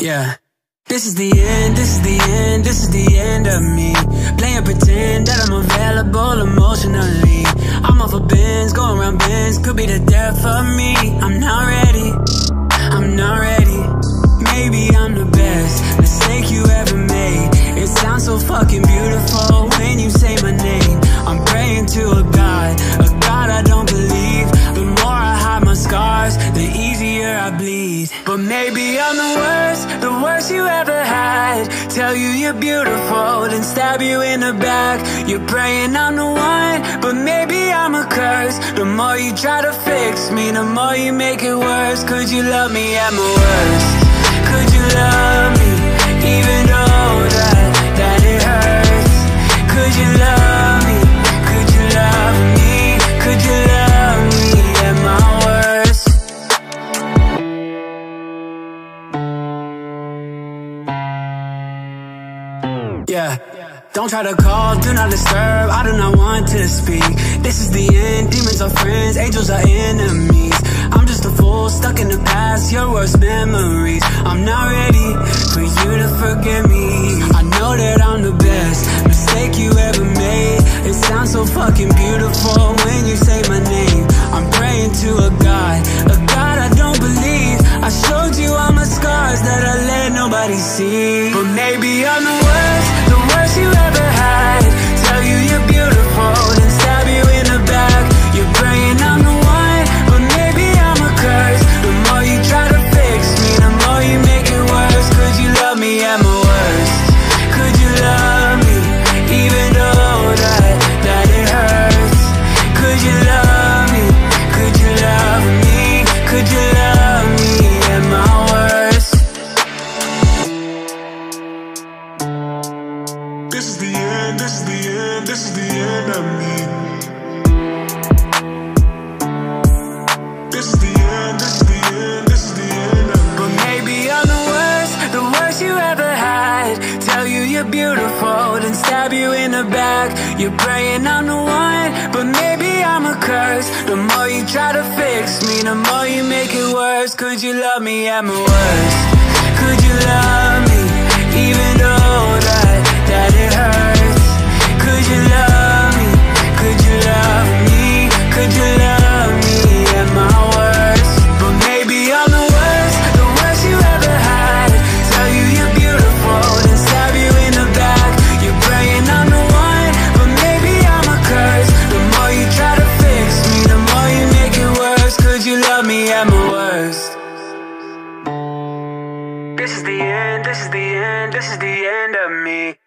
Yeah. This is the end, this is the end, this is the end of me. Playing pretend that I'm available emotionally. I'm off a Benz, going around bends, could be the death of me. I'm not ready, I'm not ready. Maybe I'm the best mistake you ever made. It sounds so fucking beautiful when you say my name. I'm praying to a God, a God I don't believe. The more I hide my scars, the easier I bleed. But maybe I'm the worst, worst you ever had. Tell you you're beautiful, then stab you in the back. You're praying I'm the one, but maybe I'm a curse. The more you try to fix me, the more you make it worse. Could you love me at my worst? Could you love me, Yeah. Don't try to call, do not disturb, I do not want to speak. This is the end, demons are friends, angels are enemies. I'm just a fool, stuck in the past, your worst memories. I'm not ready for you to forgive me. I know that I'm the best mistake you ever made. It sounds so fucking beautiful when you say This is the end, this is the end, this is the end of me. This is the end, this is the end, this is the end of me. But maybe I'm the worst, the worst you ever had Tell you you're beautiful, then stab you in the back You're praying I'm the one, but maybe I'm a curse The more you try to fix me, the more you make it worse Could you love me at my worst? Could you love me, even This is the end, this is the end, this is the end of me